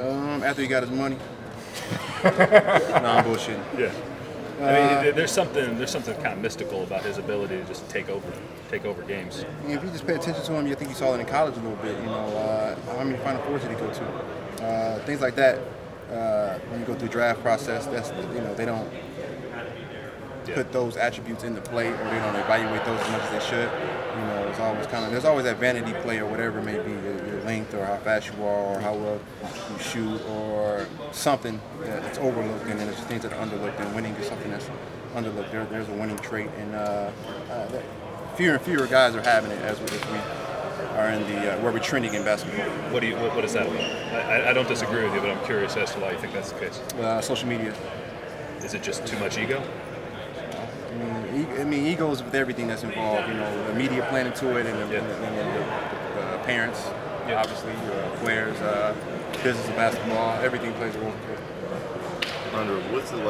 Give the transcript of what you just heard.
Um, after he got his money. no, I'm bullshitting. Yeah. I mean, there's something there's something kind of mystical about his ability to just take over take over games. If you just pay attention to him, you think you saw it in college a little bit. You know, uh, how many Final Fours did he go to? Uh, things like that. Uh, when you go through draft process, that's you know they don't Yeah. put those attributes into play or they don't evaluate those as much as they should. You know, it's always kind of there's always that vanity play or whatever it may be, your, your length or how fast you are or how well you shoot or something that's overlooked and then there's things that are underlooked and winning is something that's underlooked. There, there's a winning trait and uh, uh, fewer and fewer guys are having it as we, as we are in the uh, where we're trending in basketball. What do you what, what is that about? I, I- don't disagree with you, but I'm curious as to why you think that's the case. Uh, social media. Is it just too much ego? I mean, e- I mean, egos with everything that's involved. You know, the media playing into it, and the, Yeah. and the, the, the parents, Yeah. obviously, uh, players, uh, business of basketball, everything plays a role. Under what's it like?